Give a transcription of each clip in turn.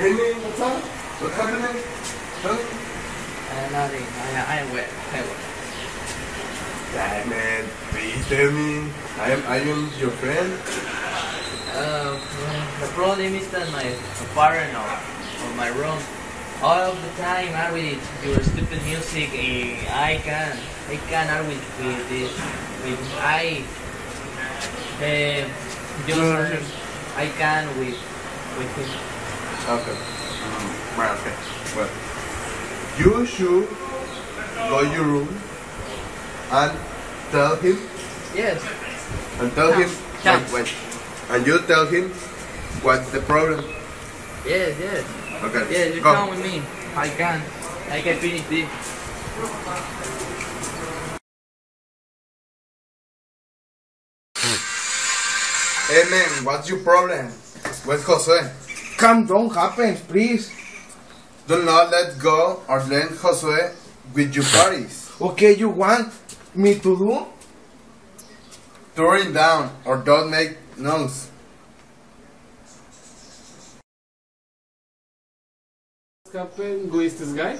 Hey man, what's up? What's happening? Huh? Uh, nothing. I, I wait. I wait. Dad, man, please tell me. I am, I am your friend. Uh, the problem is that my partner or my room all of the time are with your stupid music. eh, I can I can with, with this with I uh, just I can with with him. Okay. Um, right, okay. Well, you should go your room and tell him, Yes. and tell him, Chance. wait, wait, and you tell him what's the problem. Yes. Yes. Okay. Yes. You go. come with me. I can. I can finish this. Hey man, what's your problem? Where's Jose? Calm down, happens, please. Do not let go or let Jose with your parties. Okay, you want me to do? Turn down or don't make noise. What's happened with this guy?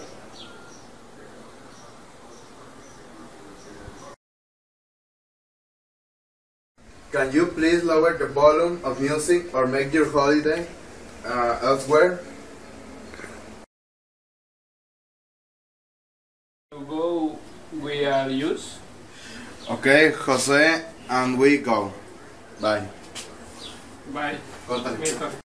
Can you please lower the volume of music or make your holiday uh, elsewhere? Go, we are use. Okay, Jose, and we go. Bye. Bye. Contact. Meet us.